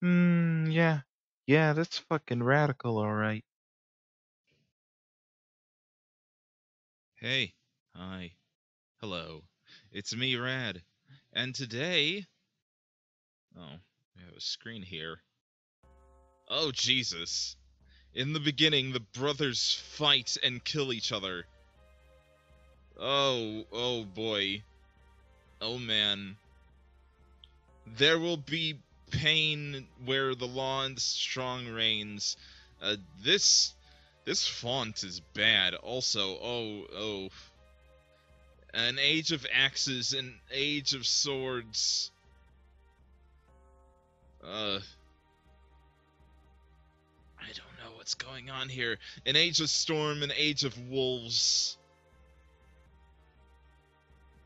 Hmm, yeah. Yeah, that's fucking radical, alright. Hey, hi, hello, it's me, Rad, and today. Oh, we have a screen here. Oh, Jesus. In the beginning, the brothers fight and kill each other. Oh, oh boy. Oh man. There will be pain where the law and strong reigns. Uh, this this font is bad. Also, oh oh. An age of axes, an age of swords. Uh. I don't know what's going on here. An age of storm, an age of wolves.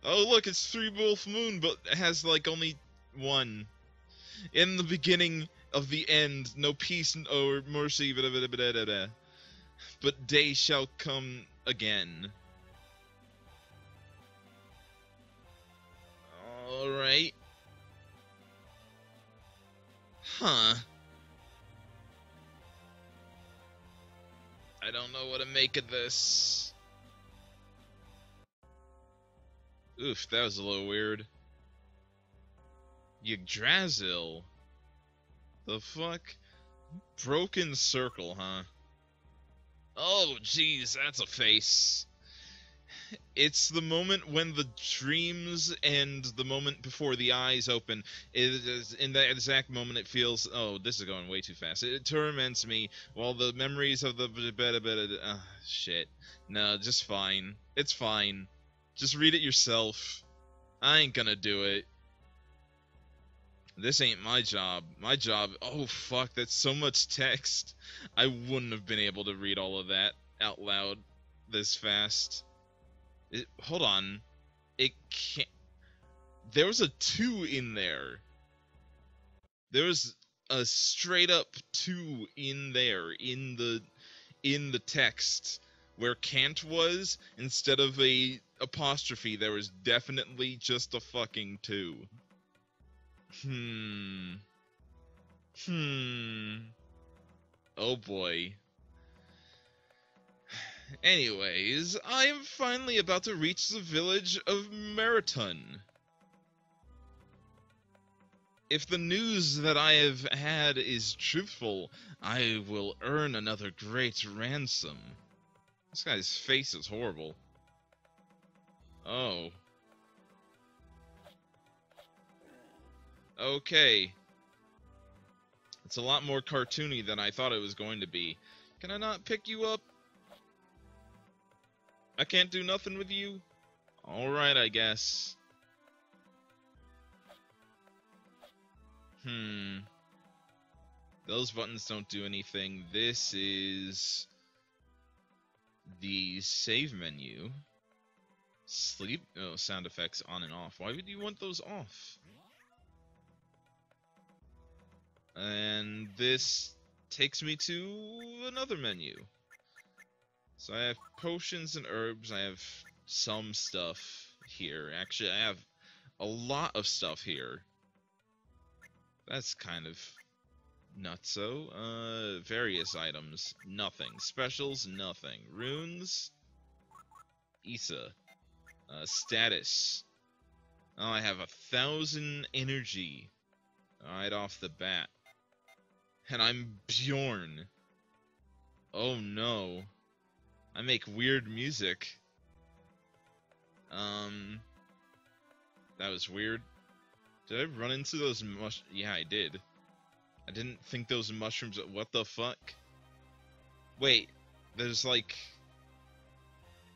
Oh look, it's three wolf moon, but it has like only one. In the beginning of the end, no peace or mercy, but day shall come again. Alright. Huh. I don't know what to make of this. Oof, that was a little weird. Yggdrasil? The fuck? Broken circle, huh? Oh, jeez, that's a face. It's the moment when the dreams and the moment before the eyes open. It is in that exact moment it feels. Oh, this is going way too fast. It, torments me while the memories of the uh, shit. No, just fine. It's fine. Just read it yourself. I ain't gonna do it. This ain't my job. My job. Oh, fuck, that's so much text. I wouldn't have been able to read all of that out loud this fast. It, hold on. It can't. There was a 2 in there. There was a straight up 2 in there in the in the text where can't was instead of a apostrophe there was definitely just a fucking 2. Hmm. Hmm. Oh boy. Anyways, I am finally about to reach the village of Meriton. If the news that I have had is truthful, I will earn another great ransom. This guy's face is horrible. Oh. Okay. It's a lot more cartoony than I thought it was going to be. Can I not pick you up? I can't do nothing with you? Alright, I guess. Hmm. Those buttons don't do anything. This is the save menu. Sleep oh, sound effects on and off. Why would you want those off? And this takes me to another menu. So I have potions and herbs. I have some stuff here. Actually, I have a lot of stuff here. That's kind of nutso. Uh, various items. Nothing. Specials, nothing. Runes. Isa. Uh, status. Oh, I have a thousand energy. Right off the bat and I'm Bjorn. Oh no. I make weird music. Um, that was weird. Did I run into those mush? Yeah, I did. I didn't think those mushrooms. What the fuck? Wait, there's like.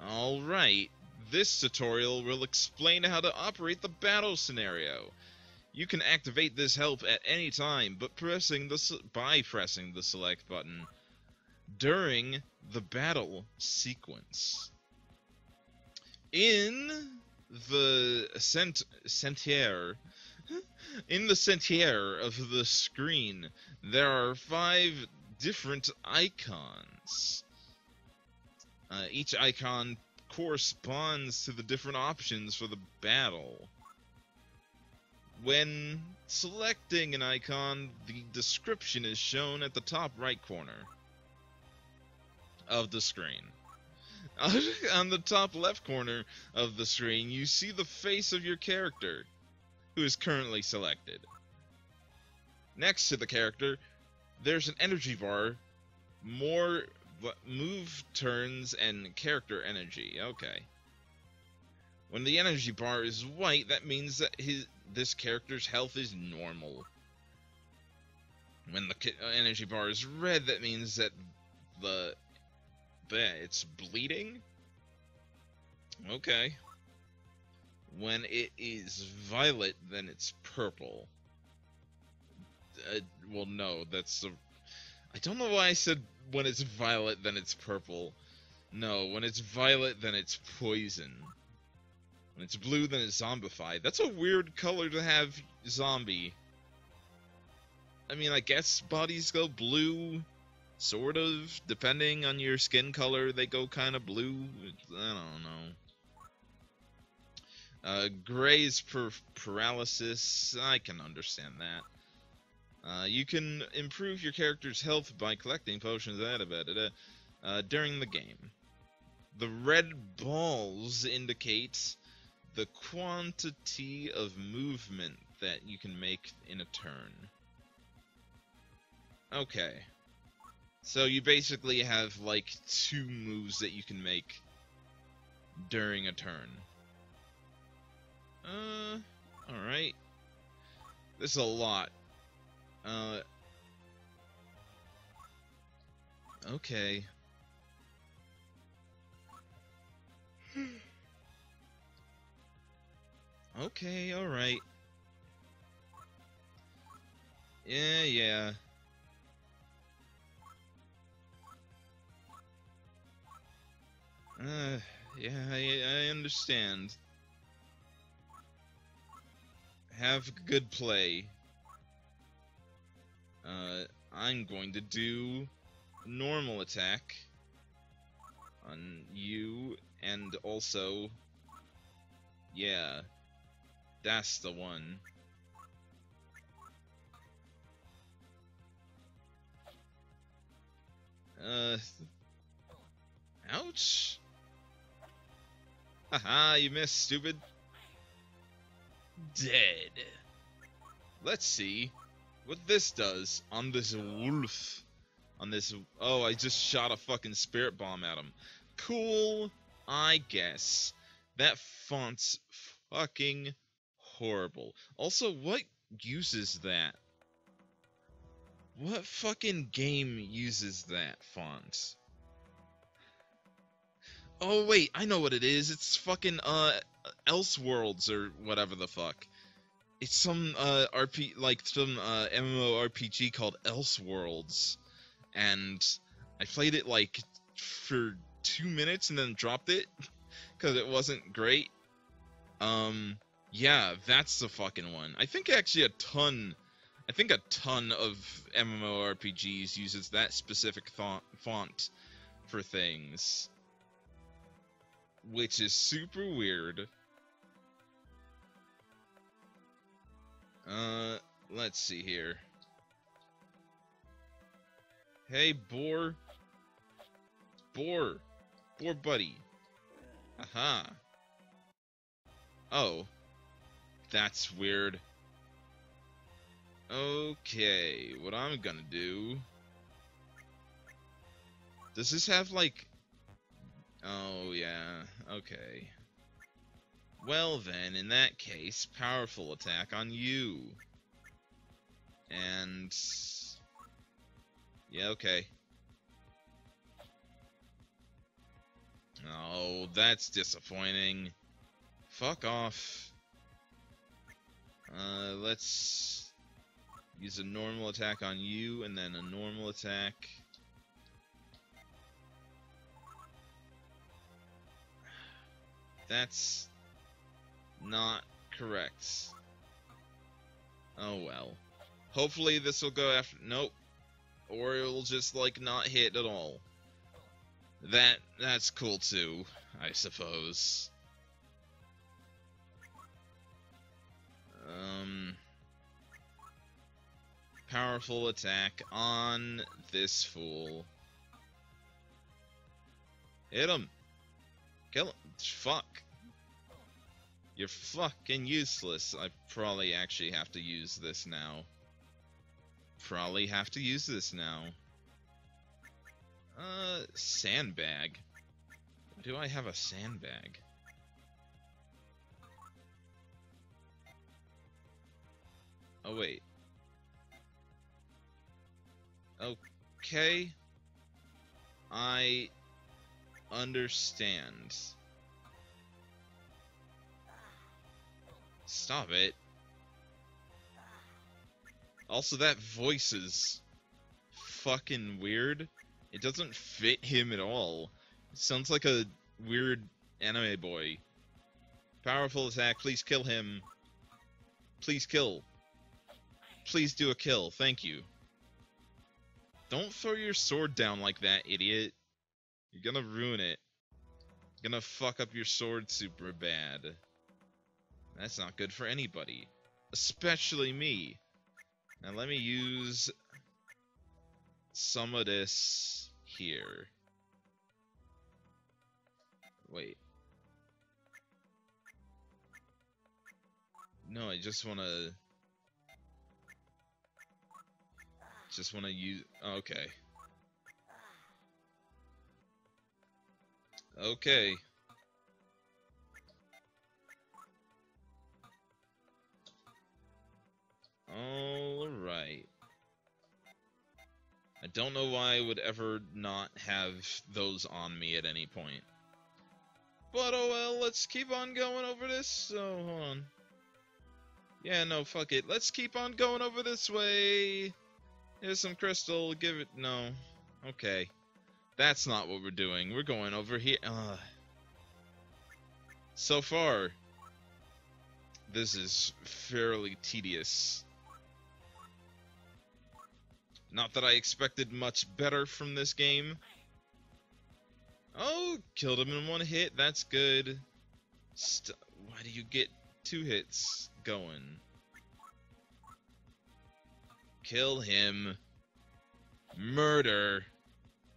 Alright, this tutorial will explain how to operate the battle scenario. You can activate this help at any time, but pressing the by pressing the select button during the battle sequence. In the cent sentier in the sentier of the screen, there are five different icons. Uh, each icon corresponds to the different options for the battle. When selecting an icon, the description is shown at the top right corner of the screen. On the top left corner of the screen, you see the face of your character, who is currently selected. Next to the character, there's an energy bar, more move turns, and character energy. Okay. When the energy bar is white, that means that his this character's health is normal. When the energy bar is red, that means that the that it's bleeding. Okay. When it is violet, then it's purple. Uh, well, no, that's the. I don't know why I said when it's violet, then it's purple. No, when it's violet, then it's poison. When it's blue, then it's zombified. That's a weird color to have zombie. I mean, I guess bodies go blue, sort of. Depending on your skin color, they go kind of blue. I don't know. Uh, gray's per paralysis. I can understand that. Uh, you can improve your character's health by collecting potions uh, during the game. The red balls indicate the quantity of movement that you can make in a turn. Okay. So you basically have like two moves that you can make during a turn. Uh, alright. This is a lot. Uh, okay. okay, alright. Yeah, yeah. Uh, yeah, I, I understand have good play. Uh, I'm going to do normal attack on you, and also, yeah, that's the one. Uh, ouch. Haha, you missed, stupid dead. Let's see what this does on this wolf. On this. Oh, I just shot a fucking spirit bomb at him. Cool, I guess. That font's fucking horrible. Also, what uses that? What fucking game uses that font? Oh wait, I know what it is. It's fucking uh Elseworlds or whatever the fuck. It's some uh RP like some uh MMORPG called Elseworlds, and I played it like for two minutes and then dropped it because it wasn't great. Um, yeah, that's the fucking one. I think actually a ton. I think a ton of MMORPGs uses that specific font for things which is super weird. Uh, let's see here. Hey, boar. Boar. Boar buddy. Aha. Oh. That's weird. Okay, what I'm gonna do... Does this have, like, Oh, yeah. Okay. Well then, in that case, powerful attack on you. And... Yeah, okay. Oh, that's disappointing. Fuck off. Uh, let's use a normal attack on you, and then a normal attack That's not correct. Oh well. Hopefully this will go after... Nope. Or it'll just, like, not hit at all. That, that's cool too, I suppose. Um, powerful attack on this fool. Hit him. Kill him. Fuck. You're fucking useless. I probably actually have to use this now. Probably have to use this now. Uh, sandbag. Do I have a sandbag? Oh, wait. Okay. I understand. Stop it. Also, that voice is fucking weird. It doesn't fit him at all. It sounds like a weird anime boy. Powerful attack, please kill him. Please kill. Please do a kill, thank you. Don't throw your sword down like that, idiot. You're gonna ruin it. You're gonna fuck up your sword super bad. That's not good for anybody. Especially me. Now let me use some of this here. Wait. No, I just want to... Just want to use... Okay. Okay. Alright. I don't know why I would ever not have those on me at any point. But oh well, let's keep on going over this. So, hold on. Yeah, no, fuck it. Let's keep on going over this way. Here's some crystal. Give it. No. Okay. That's not what we're doing. We're going over here. So far, this is fairly tedious. Not that I expected much better from this game. Oh, killed him in one hit. That's good. St why do you get two hits going? Kill him. Murder.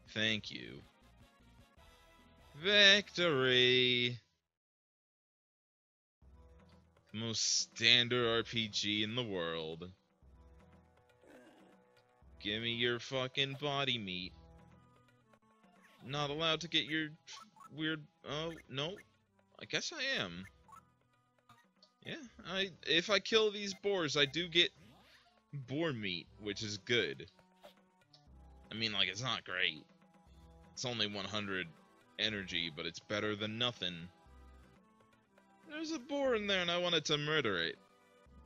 Thank you. Victory! The most standard RPG in the world. Give me your fucking body meat. Not allowed to get your weird... Oh, no. I guess I am. Yeah, I if I kill these boars, I do get boar meat, which is good. I mean, like, it's not great. It's only 100 energy, but it's better than nothing. There's a boar in there and I wanted to murder it.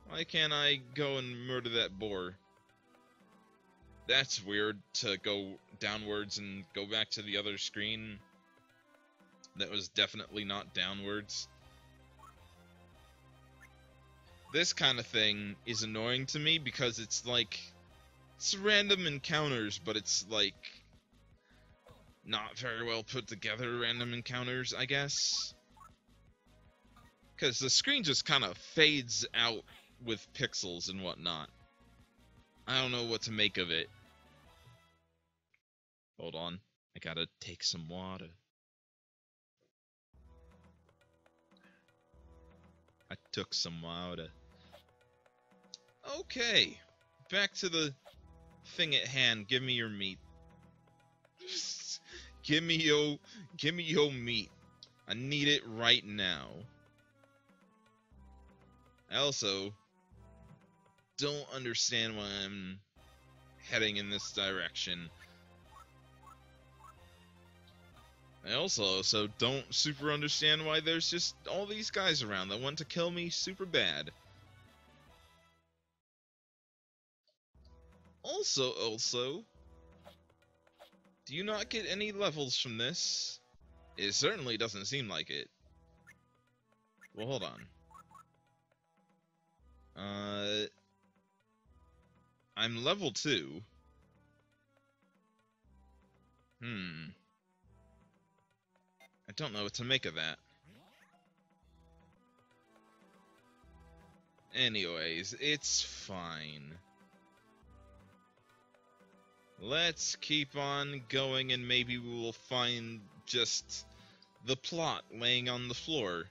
Why can't I go and murder that boar? That's weird to go downwards and go back to the other screen. That was definitely not downwards. This kind of thing is annoying to me because it's like it's random encounters, but it's like not very well put together random encounters, I guess. Because the screen just kind of fades out with pixels and whatnot. I don't know what to make of it. Hold on. I gotta take some water. I took some water. Okay. Back to the thing at hand. Give me your meat. give me your give me your meat. I need it right now. I also don't understand why I'm heading in this direction. I also also don't super understand why there's just all these guys around that want to kill me super bad. Also, also, do you not get any levels from this? It certainly doesn't seem like it. Well, hold on. Uh, I'm level 2. Hmm. I don't know what to make of that. Anyways, it's fine. Let's keep on going and maybe we will find just the plot laying on the floor.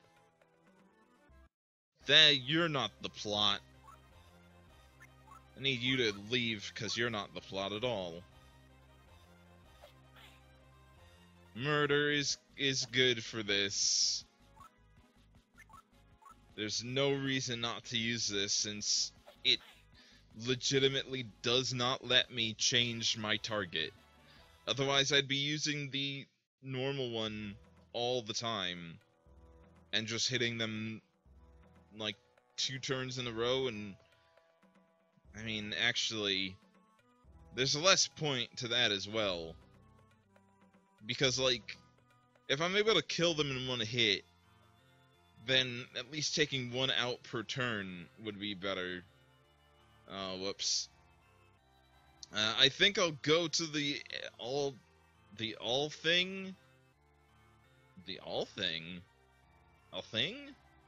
That you're not the plot. I need you to leave because you're not the plot at all. Murder is is good for this. There's no reason not to use this since it legitimately does not let me change my target. Otherwise, I'd be using the normal one all the time and just hitting them like two turns in a row and I mean actually there's less point to that as well because like if I'm able to kill them in one hit then at least taking one out per turn would be better oh whoops uh, I think I'll go to the all the all thing the all thing all thing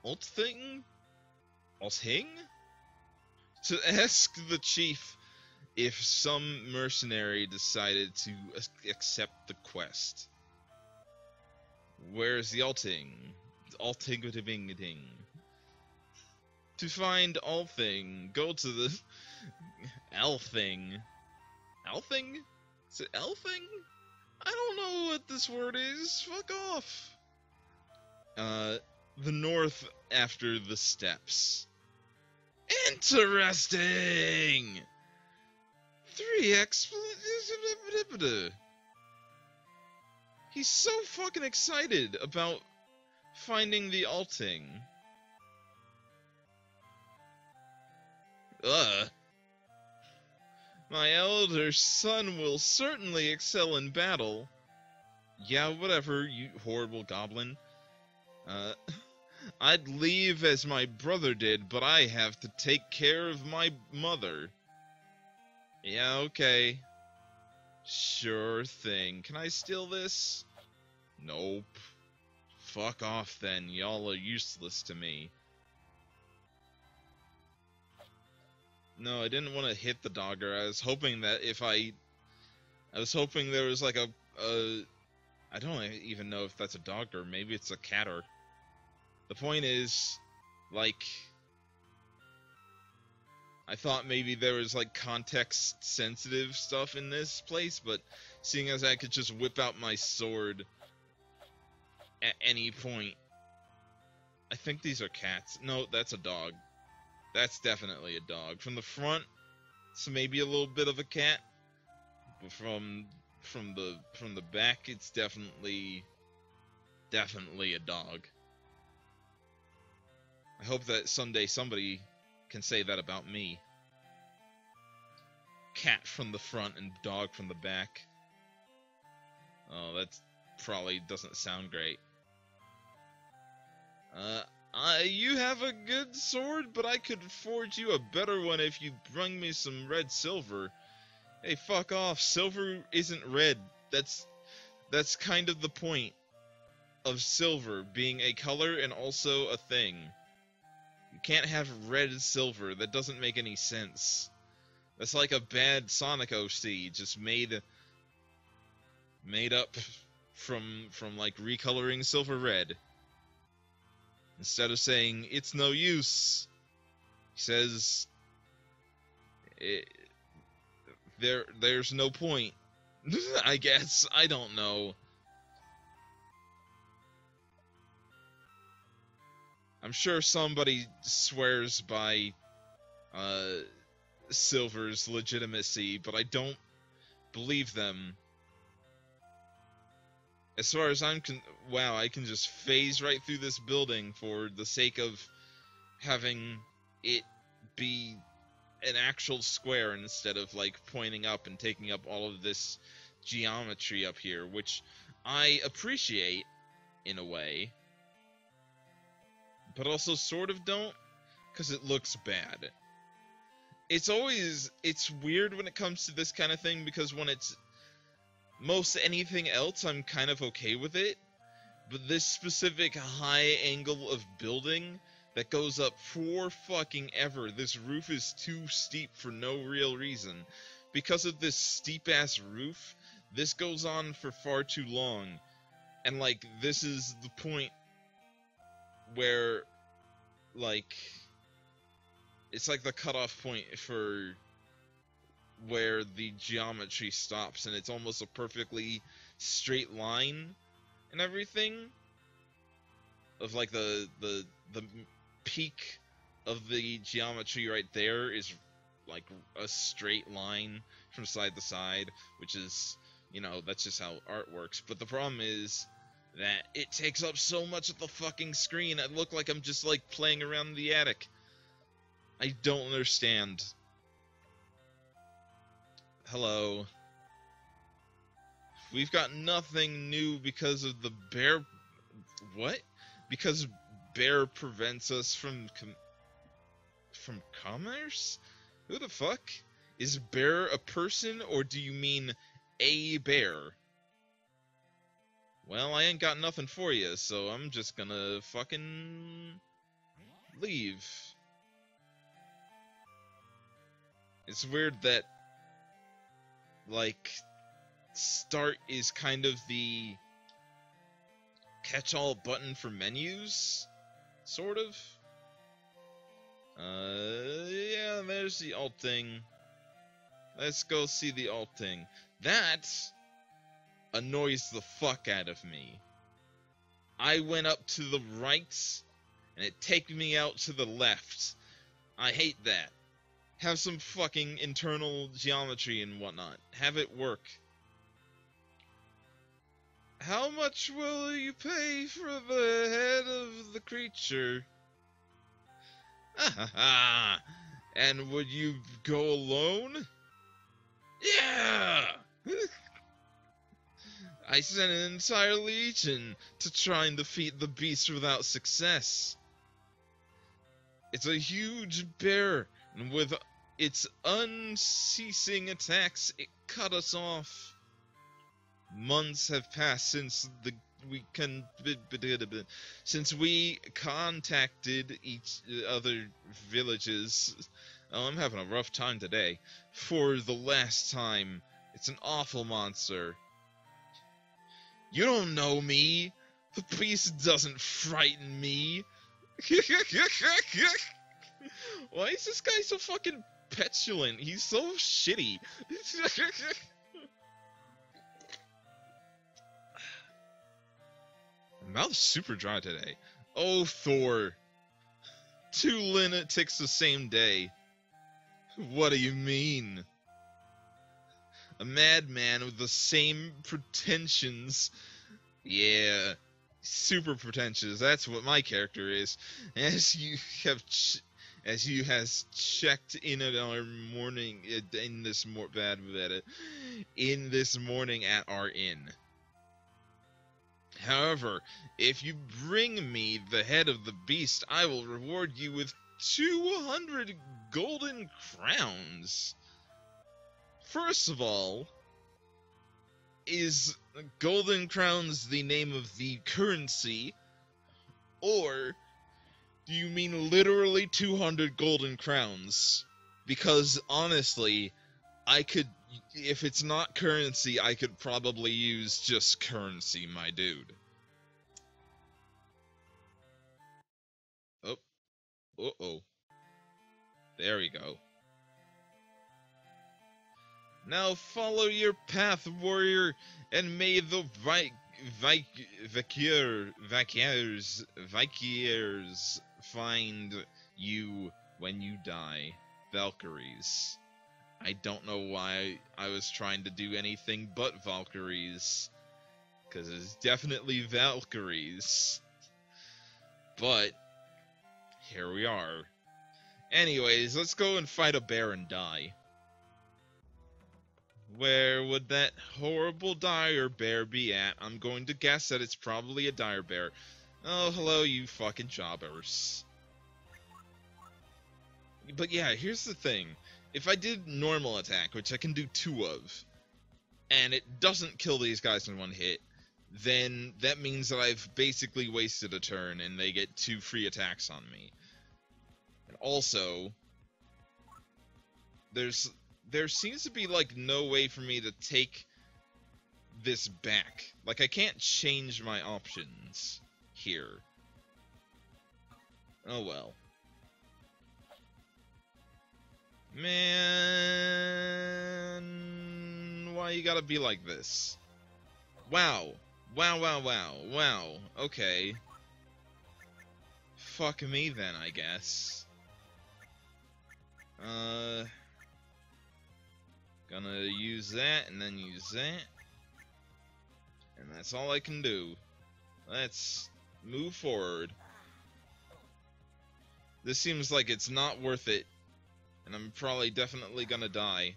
alt thing all thing to ask the chief if some mercenary decided to accept the quest. Where's the Alting? Alting ding. To find Althing, go to the Althing. Althing? Is it Elfing? I don't know what this word is. Fuck off. Uh, the north after the steps. Interesting! Three expl- He's so fucking excited about finding the alting. Ugh. My elder son will certainly excel in battle. Yeah, whatever, you horrible goblin. Uh, I'd leave as my brother did, but I have to take care of my mother. Yeah, okay. Sure thing. Can I steal this? Nope. Fuck off then, y'all are useless to me. No, I didn't want to hit the dogger. I was hoping that if I... I was hoping there was like a... a I don't even know if that's a dogger. Maybe it's a catter. The point is, like, I thought maybe there was like context sensitive stuff in this place, but seeing as I could just whip out my sword at any point, I think these are cats. No, that's a dog. That's definitely a dog. From the front, it's maybe a little bit of a cat, but from from the from the back, it's definitely definitely a dog. I hope that someday somebody can say that about me. Cat from the front and dog from the back. Oh, that probably doesn't sound great. Uh, I, you have a good sword, but I could forge you a better one if you bring me some red silver. Hey, fuck off. Silver isn't red. That's that's kind of the point of silver being a color and also a thing. You can't have red silver. That doesn't make any sense. That's like a bad Sonic OC, just made made up from from like recoloring silver red. Instead of saying it's no use, he says there there's no point. I guess I don't know. I'm sure somebody swears by uh, Silver's legitimacy, but I don't believe them. As far as I'm con- wow, I can just phase right through this building for the sake of having it be an actual square instead of like pointing up and taking up all of this geometry up here, which I appreciate in a way but also sort of don't because it looks bad. It's always it's weird when it comes to this kind of thing because when it's most anything else I'm kind of okay with it, but this specific high angle of building that goes up for fucking ever. This roof is too steep for no real reason. Because of this steep ass roof, this goes on for far too long. And like this is the point where like it's like the cutoff point for where the geometry stops and it's almost a perfectly straight line and everything of like the the the peak of the geometry right there is like a straight line from side to side which is you know that's just how art works. But the problem is that it takes up so much of the fucking screen. I look like i'm just like playing around the attic. I don't understand hello. We've got nothing new because of the bear what? Because bear prevents us from com- from commerce? Who the fuck? Is bear a person or do you mean a bear? Well i ain't got nothing for you so i'm just gonna fucking leave. It's weird that like start is kind of the catch-all button for menus sort of. Uh yeah there's the alt thing. Let's go see the alt thing. That annoys the fuck out of me. I went up to the right and it take me out to the left. I hate that have some fucking internal geometry and whatnot. Have it work. How much will you pay for the head of the creature? and would you go alone? Yeah! I sent an entire legion to try and defeat the beast without success. It's a huge bear and with its unceasing attacks, it cut us off. Months have passed since the we can since we contacted each other villages. Oh, I'm having a rough time today. For the last time, it's an awful monster. You don't know me. The beast doesn't frighten me. Why is this guy so fucking petulant? He's so shitty. Mouth's super dry today. Oh, Thor. Two lunatics the same day. What do you mean? A madman with the same pretensions. Yeah, super pretentious. That's what my character is. As you have, ch- as you has checked in at our morning uh, in this more bad bad uh, in this morning at our inn. However, if you bring me the head of the beast, I will reward you with 200 golden crowns. First of all, is golden crowns the name of the currency? Or do you mean literally 200 golden crowns? Because honestly, I could if it's not currency, I could probably use just currency, my dude. Oh. Uh-oh. There we go. Now follow your path, warrior, and may the vi- vi- Vikir, Vikirs, Vikirs find you when you die. Valkyries. I don't know why I was trying to do anything but Valkyries. Because it's definitely Valkyries. But, here we are. Anyways, let's go and fight a bear and die. Where would that horrible dire bear be at? I'm going to guess that it's probably a dire bear. Oh, hello, you fucking jobbers. But yeah, here's the thing. If I did normal attack, which I can do two of, and it doesn't kill these guys in one hit, then that means that I've basically wasted a turn and they get two free attacks on me. And also, there's there seems to be like no way for me to take this back. Like I can't change my options here. Oh well. Man, why you gotta be like this? Wow. Wow, wow, wow, wow. Okay. Fuck me then, I guess. Uh... Gonna use that, and then use that. And that's all I can do. Let's move forward. This seems like it's not worth it. And I'm probably definitely gonna die.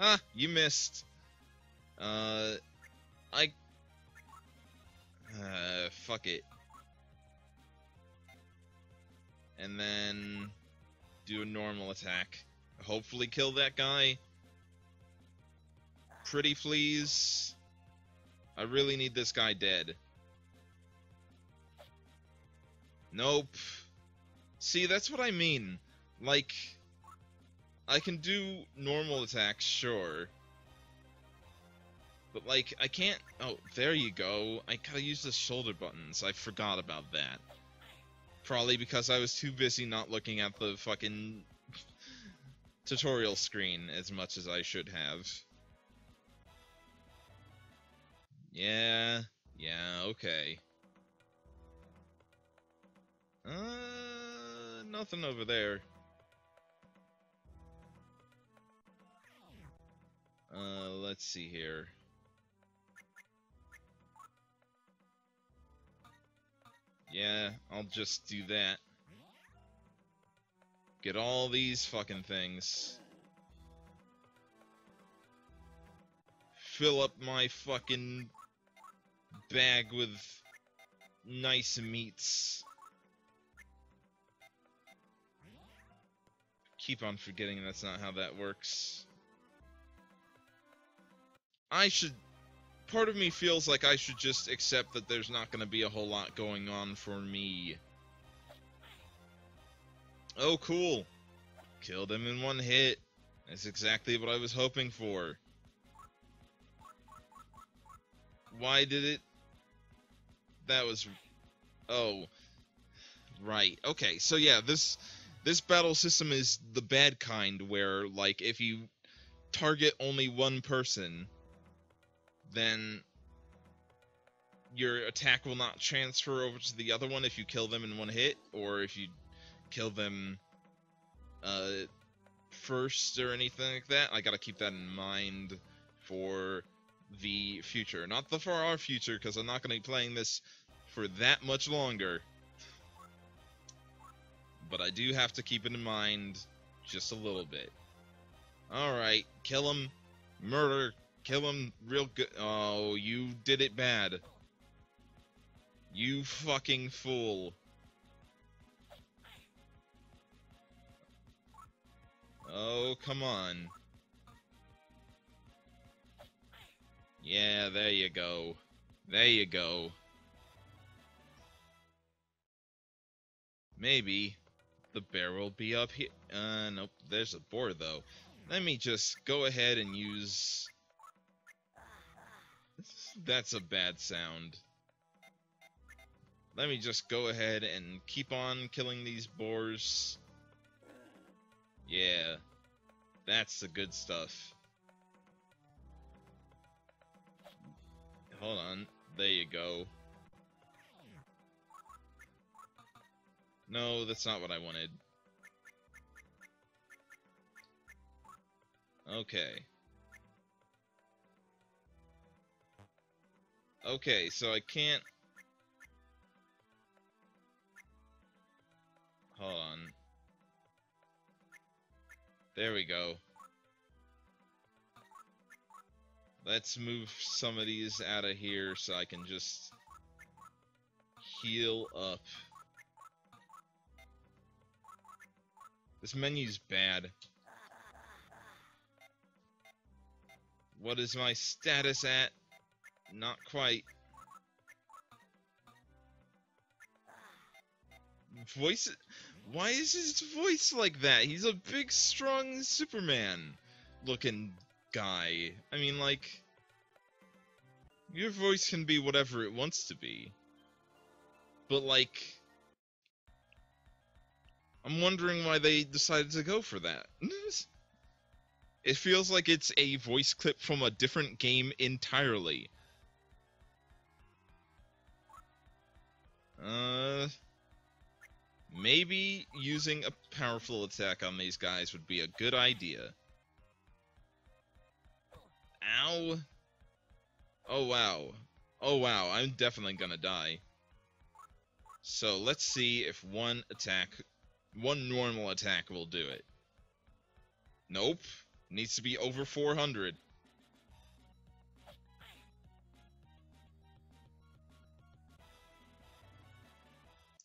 Ah, you missed. Uh, I... Uh, fuck it. And then do a normal attack. Hopefully kill that guy. Pretty please. I really need this guy dead. Nope. See, that's what I mean. Like, I can do normal attacks, sure. But, like, I can't... Oh, there you go. I gotta use the shoulder buttons. I forgot about that. Probably because I was too busy not looking at the fucking tutorial screen as much as I should have. Yeah, yeah, okay. Uh, nothing over there. Uh, let's see here. Yeah, I'll just do that. Get all these fucking things. Fill up my fucking bag with nice meats. Keep on forgetting that's not how that works. I should... Part of me feels like I should just accept that there's not going to be a whole lot going on for me. Oh, cool. Killed him in one hit. That's exactly what I was hoping for. Why did it... That was... Oh. Right. Okay, so yeah, this this battle system is the bad kind where, like, if you target only one person, then your attack will not transfer over to the other one if you kill them in one hit, or if you kill them uh, first or anything like that. I gotta keep that in mind for the future. Not the far off future, because I'm not gonna be playing this for that much longer. But I do have to keep it in mind just a little bit. Alright, kill him. Murder. Kill him real good. Oh, you did it bad. You fucking fool. Oh, come on. Yeah, there you go. There you go. Maybe the bear will be up here. Uh, nope, there's a boar though. Let me just go ahead and use... That's a bad sound. Let me just go ahead and keep on killing these boars. Yeah, that's the good stuff. Hold on, there you go. No, that's not what I wanted. Okay. Okay, so I can't... Hold on. There we go. Let's move some of these out of here so I can just heal up. This menu's bad. What is my status at? Not quite. Voice Why is his voice like that? He's a big, strong Superman looking guy. I mean, like, your voice can be whatever it wants to be. But, like, I'm wondering why they decided to go for that. It feels like it's a voice clip from a different game entirely. Uh, maybe using a powerful attack on these guys would be a good idea. Ow. Oh, wow. Oh, wow. I'm definitely gonna die. So, let's see if one attack, one normal attack will do it. Nope. Needs to be over 400.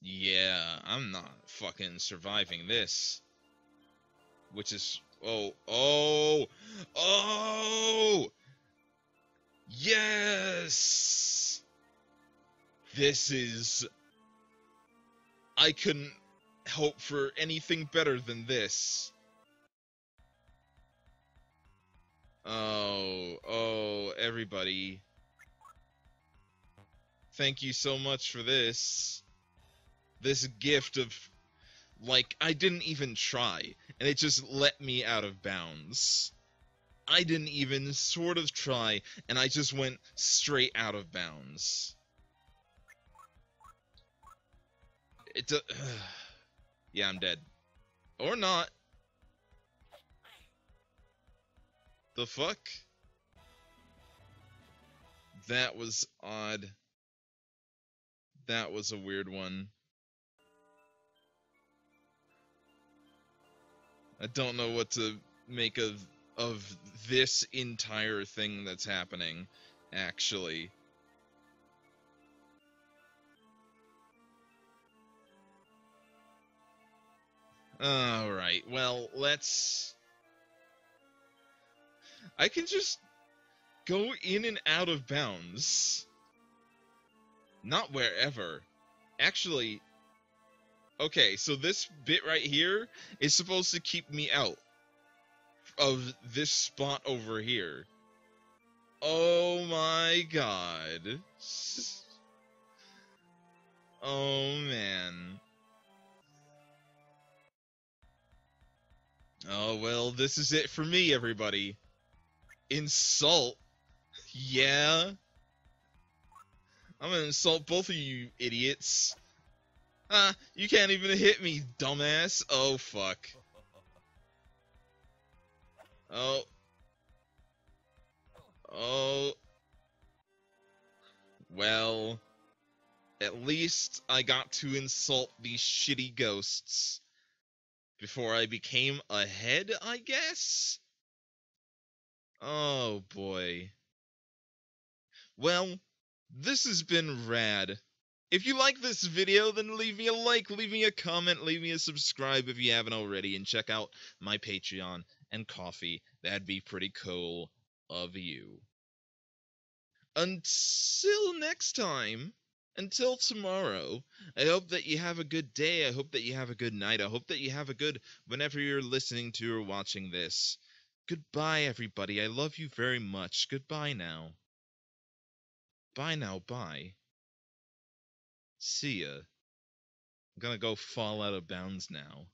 Yeah, I'm not fucking surviving this. Which is... Oh, oh, oh! Yes! This is... I couldn't hope for anything better than this. Oh, oh, everybody. Thank you so much for this. This gift of, like, I didn't even try, and it just let me out of bounds. I didn't even sort of try, and I just went straight out of bounds. It's a... yeah, I'm dead. Or not. The fuck? That was odd. That was a weird one. I don't know what to make of of this entire thing that's happening, actually. Alright, well, let's... I can just go in and out of bounds. Not wherever. Actually, okay, so this bit right here is supposed to keep me out of this spot over here. Oh my god. Oh man. Oh well, this is it for me, everybody. Insult? Yeah? I'm gonna insult both of you idiots. Ah, you can't even hit me, dumbass. Oh, fuck. Oh. Oh. Well. At least I got to insult these shitty ghosts. Before I became a head, I guess? Oh boy. Well, this has been rad. If you like this video, then leave me a like, leave me a comment, leave me a subscribe if you haven't already, and check out my Patreon and Ko-fi. That'd be pretty cool of you. Until next time, until tomorrow, I hope that you have a good day. I hope that you have a good night. I hope that you have a good whenever you're listening to or watching this. Goodbye, everybody. I love you very much. Goodbye now. Bye now, bye. See ya. I'm gonna go fall out of bounds now.